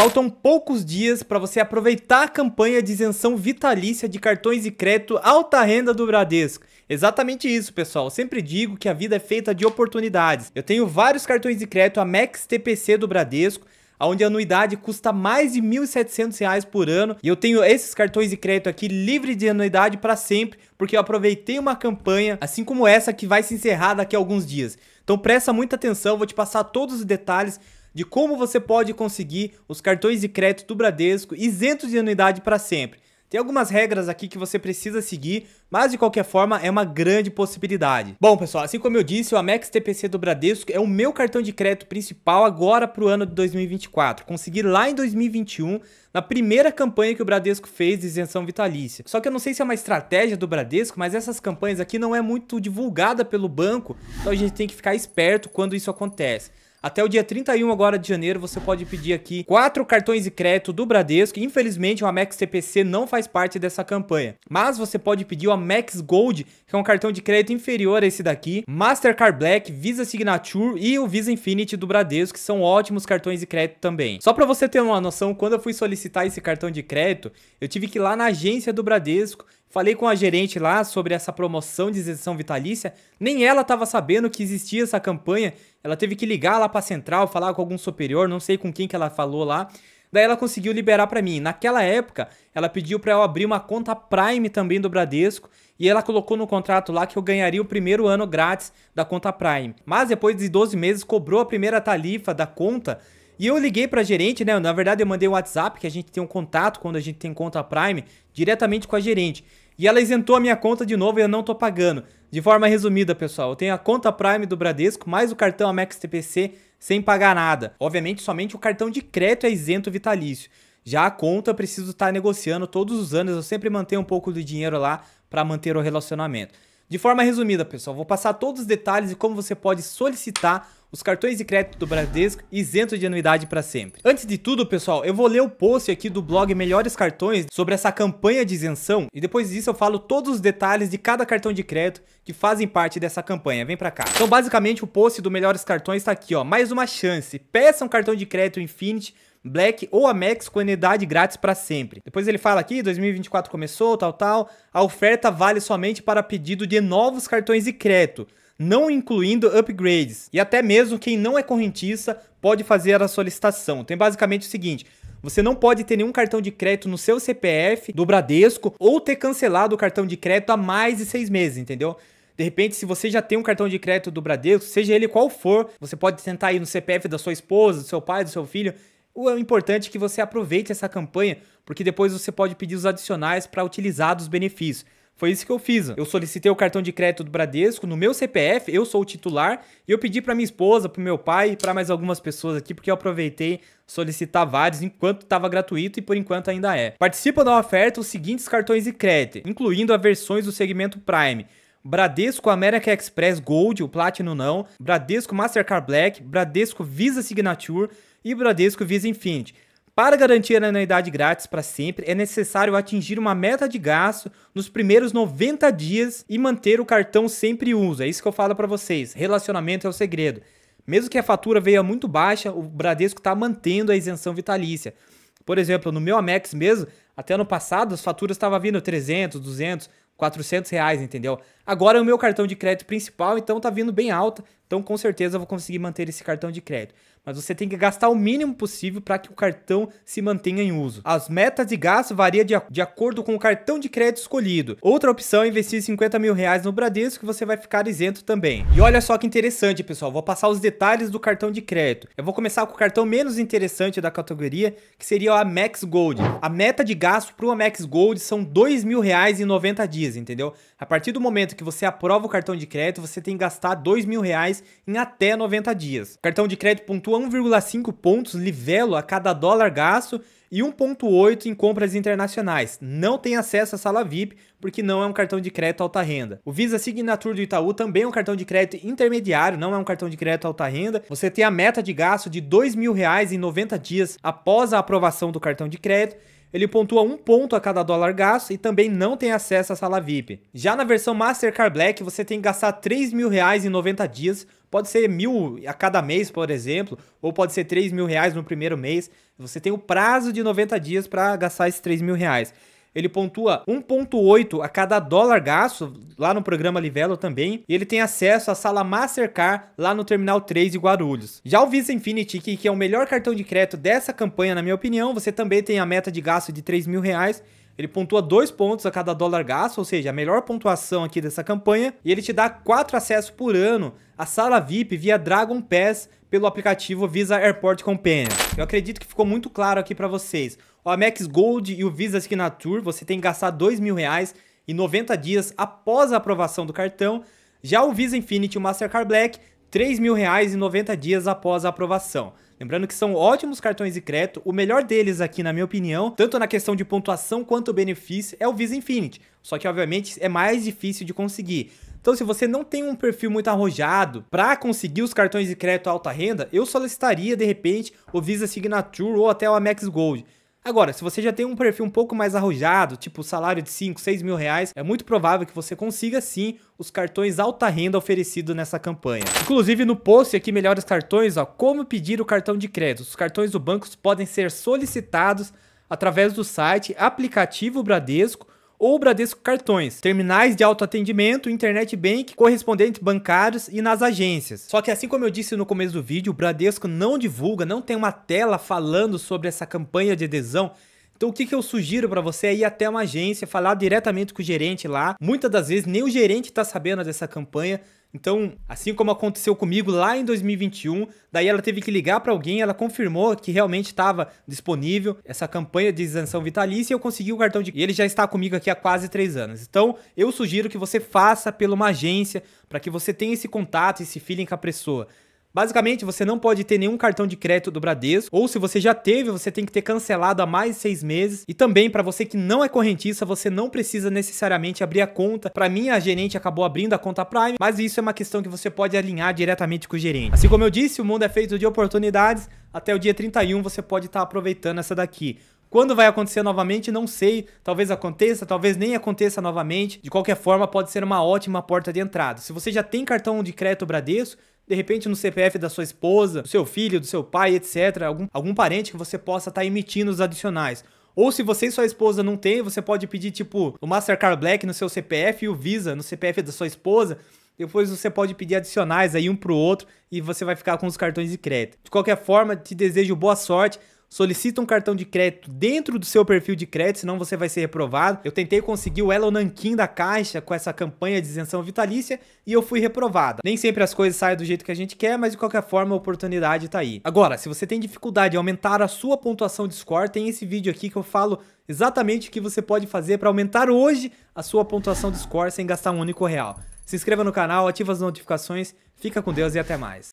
Faltam poucos dias para você aproveitar a campanha de isenção vitalícia de cartões de crédito alta renda do Bradesco. Exatamente isso, pessoal. Eu sempre digo que a vida é feita de oportunidades. Eu tenho vários cartões de crédito Amex TPC do Bradesco, onde a anuidade custa mais de R$ 1.700 por ano. E eu tenho esses cartões de crédito aqui livre de anuidade para sempre, porque eu aproveitei uma campanha, assim como essa que vai se encerrar daqui a alguns dias. Então presta muita atenção, vou te passar todos os detalhes de como você pode conseguir os cartões de crédito do Bradesco isentos de anuidade para sempre. Tem algumas regras aqui que você precisa seguir, mas de qualquer forma é uma grande possibilidade. Bom, pessoal, assim como eu disse, o Amex TPC do Bradesco é o meu cartão de crédito principal agora para o ano de 2024. Consegui lá em 2021, na primeira campanha que o Bradesco fez de isenção vitalícia. Só que eu não sei se é uma estratégia do Bradesco, mas essas campanhas aqui não é muito divulgada pelo banco, então a gente tem que ficar esperto quando isso acontece. Até o dia 31 agora de janeiro você pode pedir aqui quatro cartões de crédito do Bradesco. Infelizmente o Amex TPC não faz parte dessa campanha, mas você pode pedir o Amex Gold, que é um cartão de crédito inferior a esse daqui, Mastercard Black, Visa Signature e o Visa Infinity do Bradesco, que são ótimos cartões de crédito também. Só para você ter uma noção, quando eu fui solicitar esse cartão de crédito, eu tive que ir lá na agência do Bradesco Falei com a gerente lá sobre essa promoção de isenção vitalícia, nem ela estava sabendo que existia essa campanha. Ela teve que ligar lá para a central, falar com algum superior, não sei com quem que ela falou lá. Daí ela conseguiu liberar para mim. Naquela época, ela pediu para eu abrir uma conta Prime também do Bradesco e ela colocou no contrato lá que eu ganharia o primeiro ano grátis da conta Prime. Mas depois de 12 meses cobrou a primeira tarifa da conta e eu liguei pra gerente, né? Na verdade, eu mandei um WhatsApp, que a gente tem um contato quando a gente tem conta Prime, diretamente com a gerente. E ela isentou a minha conta de novo e eu não tô pagando. De forma resumida, pessoal, eu tenho a conta Prime do Bradesco, mais o cartão Amex TPC, sem pagar nada. Obviamente, somente o cartão de crédito é isento vitalício. Já a conta preciso estar tá negociando todos os anos, eu sempre mantenho um pouco de dinheiro lá para manter o relacionamento. De forma resumida, pessoal, vou passar todos os detalhes de como você pode solicitar os cartões de crédito do Bradesco isento de anuidade para sempre. Antes de tudo, pessoal, eu vou ler o post aqui do blog Melhores Cartões sobre essa campanha de isenção e depois disso eu falo todos os detalhes de cada cartão de crédito que fazem parte dessa campanha. Vem para cá. Então, basicamente, o post do Melhores Cartões está aqui, ó. Mais uma chance. Peça um cartão de crédito Infinity Black ou Amex com anuidade grátis para sempre. Depois ele fala aqui, 2024 começou, tal, tal. A oferta vale somente para pedido de novos cartões de crédito não incluindo upgrades. E até mesmo quem não é correntista pode fazer a solicitação. Tem basicamente o seguinte: você não pode ter nenhum cartão de crédito no seu CPF do Bradesco ou ter cancelado o cartão de crédito há mais de seis meses, entendeu? De repente, se você já tem um cartão de crédito do Bradesco, seja ele qual for, você pode tentar ir no CPF da sua esposa, do seu pai, do seu filho. O importante é que você aproveite essa campanha, porque depois você pode pedir os adicionais para utilizar dos benefícios. Foi isso que eu fiz. Eu solicitei o cartão de crédito do Bradesco no meu CPF, eu sou o titular, e eu pedi para minha esposa, para meu pai e para mais algumas pessoas aqui, porque eu aproveitei solicitar vários enquanto estava gratuito e por enquanto ainda é. Participa da oferta os seguintes cartões de crédito, incluindo as versões do segmento Prime. Bradesco American Express Gold, o Platinum não, Bradesco Mastercard Black, Bradesco Visa Signature e Bradesco Visa Infinity. Para garantir a anuidade grátis para sempre, é necessário atingir uma meta de gasto nos primeiros 90 dias e manter o cartão sempre em uso. É isso que eu falo para vocês. Relacionamento é o segredo. Mesmo que a fatura venha muito baixa, o Bradesco está mantendo a isenção vitalícia. Por exemplo, no meu Amex mesmo, até ano passado as faturas estavam vindo 300, 200, 400 reais, entendeu? Agora é o meu cartão de crédito principal, então tá vindo bem alta, então com certeza eu vou conseguir manter esse cartão de crédito mas você tem que gastar o mínimo possível para que o cartão se mantenha em uso. As metas de gasto variam de, de, acordo com o cartão de crédito escolhido. Outra opção é investir 50 mil reais no Bradesco que você vai ficar isento também. E olha só que interessante, pessoal. Vou passar os detalhes do cartão de crédito. Eu vou começar com o cartão menos interessante da categoria, que seria o Amex Gold. A meta de gasto para o Amex Gold são 2 mil reais em 90 dias, entendeu? A partir do momento que você aprova o cartão de crédito, você tem que gastar 2 mil reais em até 90 dias. O cartão de crédito pontua 1,5 pontos livelo a cada dólar gasto e 1,8 em compras internacionais. Não tem acesso à sala VIP porque não é um cartão de crédito alta renda. O Visa Signature do Itaú também é um cartão de crédito intermediário, não é um cartão de crédito alta renda. Você tem a meta de gasto de R$ mil reais em 90 dias após a aprovação do cartão de crédito ele pontua um ponto a cada dólar gasto e também não tem acesso à sala VIP. Já na versão Mastercard Black, você tem que gastar 3 mil reais em 90 dias, pode ser mil a cada mês, por exemplo, ou pode ser 3 mil reais no primeiro mês. Você tem o prazo de 90 dias para gastar esses 3 mil reais ele pontua 1.8 a cada dólar gasto lá no programa Livelo também, e ele tem acesso à sala Mastercard lá no Terminal 3 de Guarulhos. Já o Visa Infinity, que, que é o melhor cartão de crédito dessa campanha, na minha opinião, você também tem a meta de gasto de 3 mil reais, ele pontua 2 pontos a cada dólar gasto, ou seja, a melhor pontuação aqui dessa campanha, e ele te dá 4 acessos por ano à sala VIP via Dragon Pass pelo aplicativo Visa Airport Companion. Eu acredito que ficou muito claro aqui para vocês. O Amex Gold e o Visa Signature, você tem que gastar 2 mil reais em 90 dias após a aprovação do cartão. Já o Visa Infinity e o Mastercard Black, 3 mil reais em 90 dias após a aprovação. Lembrando que são ótimos cartões de crédito, o melhor deles aqui, na minha opinião, tanto na questão de pontuação quanto benefício, é o Visa Infinity. Só que, obviamente, é mais difícil de conseguir. Então, se você não tem um perfil muito arrojado para conseguir os cartões de crédito alta renda, eu solicitaria, de repente, o Visa Signature ou até o Amex Gold. Agora, se você já tem um perfil um pouco mais arrojado, tipo salário de 5, 6 mil reais, é muito provável que você consiga sim os cartões alta renda oferecidos nessa campanha. Inclusive no post aqui Melhores Cartões, ó, como pedir o cartão de crédito. Os cartões do banco podem ser solicitados através do site aplicativo Bradesco ou Bradesco Cartões, terminais de autoatendimento, internet bank, correspondentes bancários e nas agências. Só que assim como eu disse no começo do vídeo, o Bradesco não divulga, não tem uma tela falando sobre essa campanha de adesão. Então o que, que eu sugiro para você é ir até uma agência, falar diretamente com o gerente lá. Muitas das vezes nem o gerente está sabendo dessa campanha. Então, assim como aconteceu comigo lá em 2021, daí ela teve que ligar para alguém, ela confirmou que realmente estava disponível essa campanha de isenção vitalícia e eu consegui o cartão de. E ele já está comigo aqui há quase três anos. Então, eu sugiro que você faça pela uma agência para que você tenha esse contato, esse feeling com a pessoa. Basicamente, você não pode ter nenhum cartão de crédito do Bradesco, ou se você já teve, você tem que ter cancelado há mais de seis meses. E também, para você que não é correntista, você não precisa necessariamente abrir a conta. Para mim, a gerente acabou abrindo a conta Prime, mas isso é uma questão que você pode alinhar diretamente com o gerente. Assim como eu disse, o mundo é feito de oportunidades. Até o dia 31 você pode estar tá aproveitando essa daqui. Quando vai acontecer novamente, não sei. Talvez aconteça, talvez nem aconteça novamente. De qualquer forma, pode ser uma ótima porta de entrada. Se você já tem cartão de crédito Bradesco, de repente no CPF da sua esposa, do seu filho, do seu pai, etc., algum, algum parente que você possa estar tá emitindo os adicionais. Ou se você e sua esposa não tem, você pode pedir tipo o Mastercard Black no seu CPF e o Visa no CPF da sua esposa. Depois você pode pedir adicionais aí um pro outro e você vai ficar com os cartões de crédito. De qualquer forma, te desejo boa sorte solicita um cartão de crédito dentro do seu perfil de crédito, senão você vai ser reprovado. Eu tentei conseguir o Elo Nankin da Caixa com essa campanha de isenção vitalícia e eu fui reprovada. Nem sempre as coisas saem do jeito que a gente quer, mas de qualquer forma a oportunidade tá aí. Agora, se você tem dificuldade em aumentar a sua pontuação de score, tem esse vídeo aqui que eu falo exatamente o que você pode fazer para aumentar hoje a sua pontuação de score sem gastar um único real. Se inscreva no canal, ative as notificações, fica com Deus e até mais.